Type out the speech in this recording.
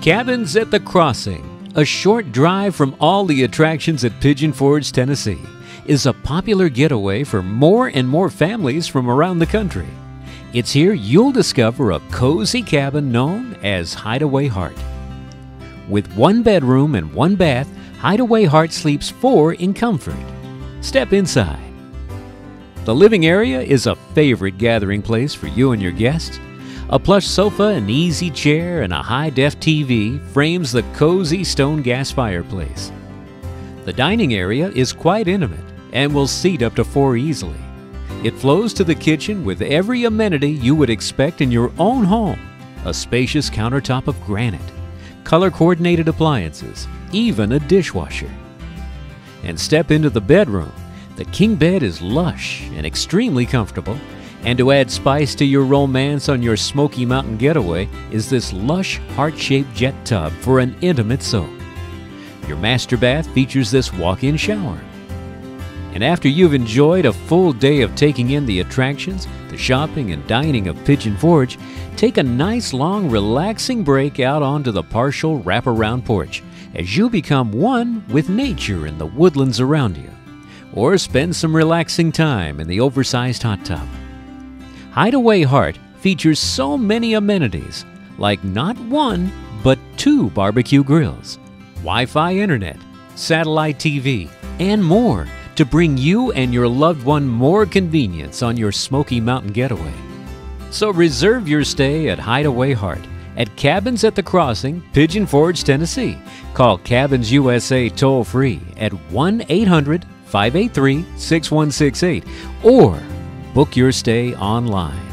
Cabins at the Crossing, a short drive from all the attractions at Pigeon Forge, Tennessee, is a popular getaway for more and more families from around the country. It's here you'll discover a cozy cabin known as Hideaway Heart. With one bedroom and one bath, Hideaway Heart sleeps four in comfort. Step inside. The living area is a favorite gathering place for you and your guests. A plush sofa, an easy chair, and a high def TV frames the cozy stone gas fireplace. The dining area is quite intimate and will seat up to four easily. It flows to the kitchen with every amenity you would expect in your own home a spacious countertop of granite, color coordinated appliances, even a dishwasher. And step into the bedroom. The king bed is lush and extremely comfortable. And to add spice to your romance on your Smoky Mountain getaway is this lush, heart shaped jet tub for an intimate soak. Your master bath features this walk in shower. And after you've enjoyed a full day of taking in the attractions, the shopping, and dining of Pigeon Forge, take a nice, long, relaxing break out onto the partial wraparound porch as you become one with nature and the woodlands around you. Or spend some relaxing time in the oversized hot tub. Hideaway Heart features so many amenities, like not one, but two barbecue grills, Wi Fi internet, satellite TV, and more to bring you and your loved one more convenience on your Smoky Mountain getaway. So reserve your stay at Hideaway Heart at Cabins at the Crossing, Pigeon Forge, Tennessee. Call Cabins USA toll free at 1 800 583 6168 or book your stay online